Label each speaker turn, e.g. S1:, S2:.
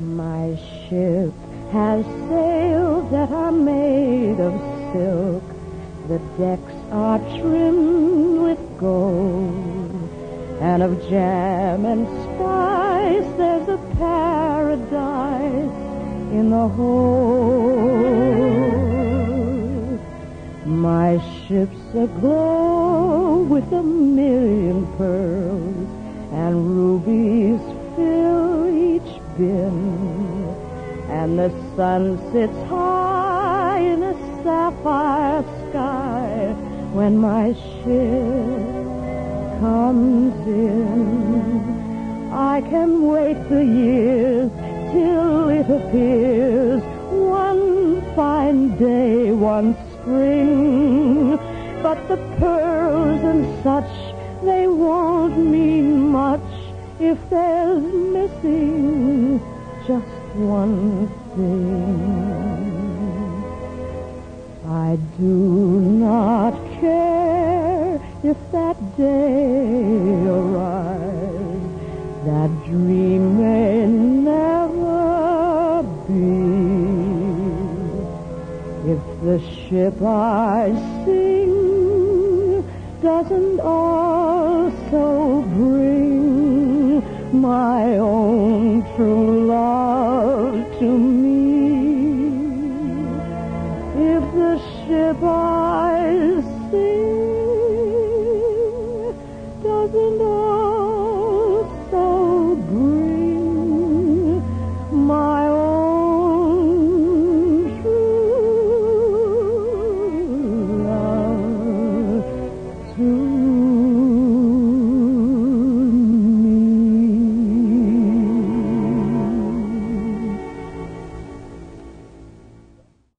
S1: My ship has sails that are made of silk. The decks are trimmed with gold. And of jam and spice, there's a paradise in the hold. My ship's aglow with a million pearls, and rubies fill each bin. And the sun sits high in a sapphire sky when my ship comes in. I can wait the years till it appears one fine day, one spring. But the pearls and such, they won't mean much if there's missing just one thing. I do not care if that day arrives, that dream may never be. If the ship I sing doesn't also bring my own ship I sing doesn't